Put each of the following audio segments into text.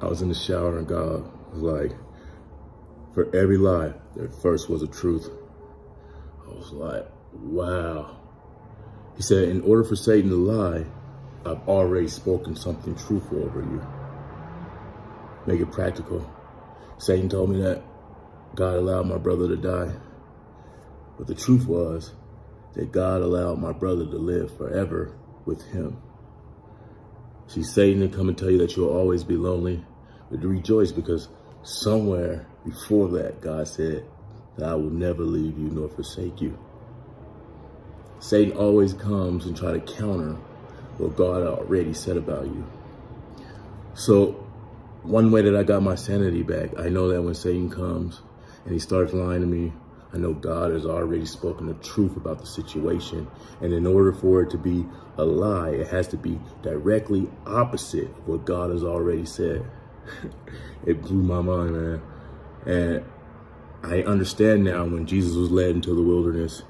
I was in the shower and God was like, for every lie, there first was a truth. I was like, wow. He said, in order for Satan to lie, I've already spoken something truthful over you. Make it practical. Satan told me that God allowed my brother to die. But the truth was that God allowed my brother to live forever with him. See, Satan to come and tell you that you'll always be lonely, but rejoice because somewhere before that, God said that I will never leave you nor forsake you. Satan always comes and try to counter what God already said about you. So one way that I got my sanity back, I know that when Satan comes and he starts lying to me, I know God has already spoken the truth about the situation. And in order for it to be a lie, it has to be directly opposite of what God has already said. it blew my mind, man. And I understand now when Jesus was led into the wilderness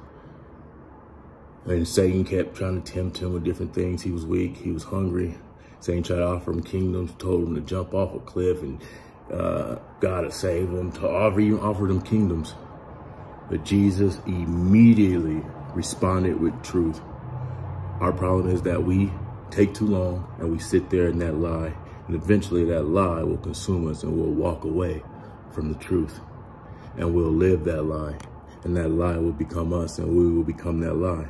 and Satan kept trying to tempt him with different things. He was weak. He was hungry. Satan tried to offer him kingdoms, told him to jump off a cliff and uh, God to save him, to offer, even offered him kingdoms. But Jesus immediately responded with truth. Our problem is that we take too long and we sit there in that lie. And eventually that lie will consume us and we'll walk away from the truth. And we'll live that lie. And that lie will become us and we will become that lie.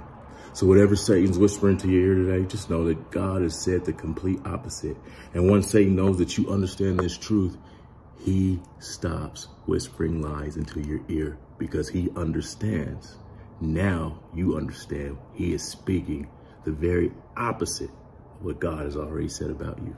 So whatever Satan's whispering to your ear today, just know that God has said the complete opposite. And once Satan knows that you understand this truth, he stops whispering lies into your ear because he understands. Now you understand he is speaking the very opposite of what God has already said about you.